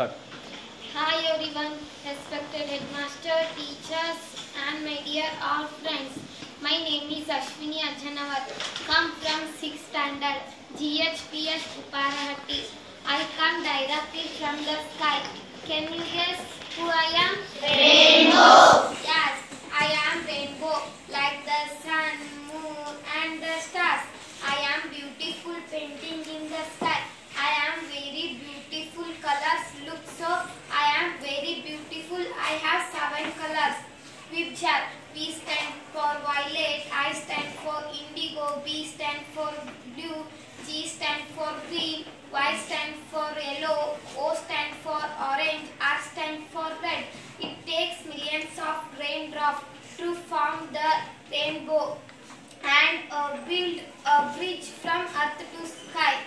Start. Hi everyone, respected headmaster, teachers and my dear all friends. My name is Ashwini Ajjanavar. Come from 6th standard, GHPS Uparahatti. I come directly from the sky. Can you guess who I am? Rainbow. Yes, I am rainbow, like the sun, moon and the stars. I am beautiful painting in the sky. I am very beautiful colors. Look so, I am very beautiful. I have seven colors. With stand for violet, I stand for indigo, B stand for blue, G stand for green, Y stand for yellow, O stand for orange, R stand for red. It takes millions of raindrops to form the rainbow and uh, build a bridge from earth to sky.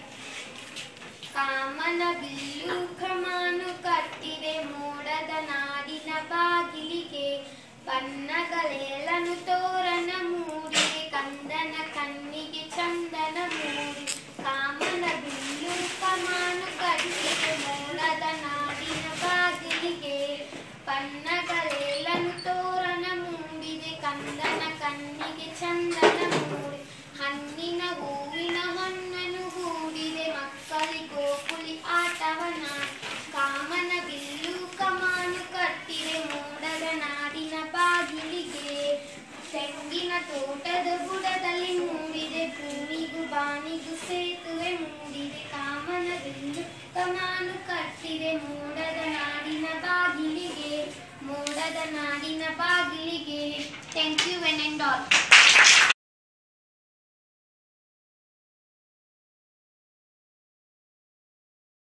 Kamana పండగలేలను తో ತೋಟದ ಬುಡದಲ್ಲಿ ಮೂಡಿದೆ, ಭೂಮಿಗೂ ಬಾನಿಗೂ ಸೇತುವೆ ಮೂಡಿದೆ ಕಾಮನ ಬಿಂದು ಕಮಾನು ಕಟ್ಟಿದೆ, ಮೋಡದ ನಾಡಿನ ಬಾಗಿಲಿಗೆ, ಮೋಡದ ನಾಡಿನ ಬಾಗಿಲಿಗೆ. Thank you one and all